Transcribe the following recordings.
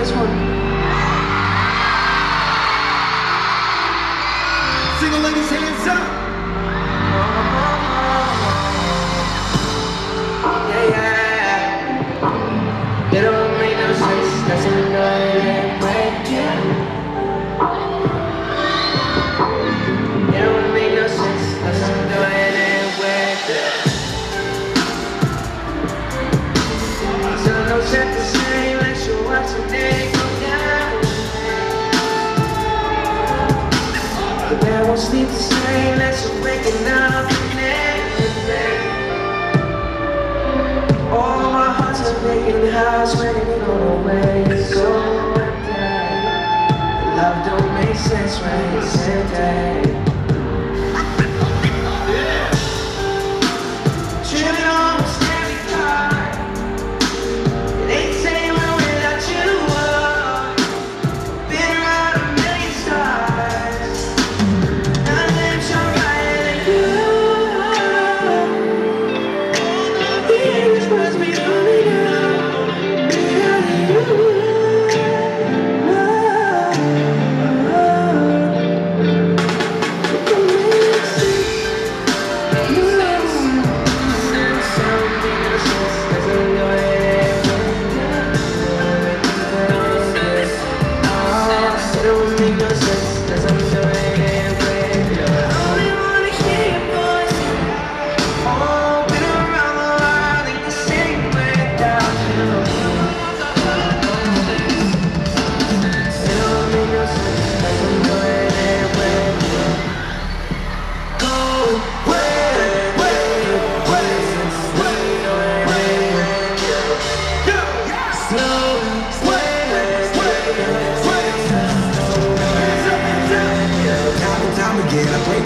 this one. sleep the same, that's a waking up All my heart's are making house when you go away So one day, love don't make sense when it's a day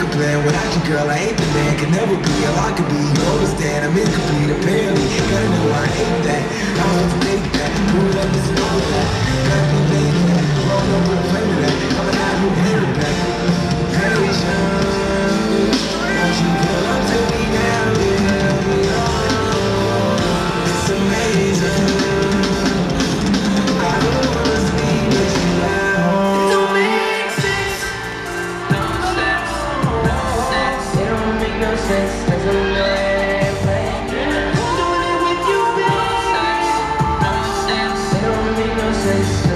plan without you, girl. I ain't the man, Can never be all I could be. You understand? I'm incomplete, apparently. Better know I ain't that. I'm Thank you.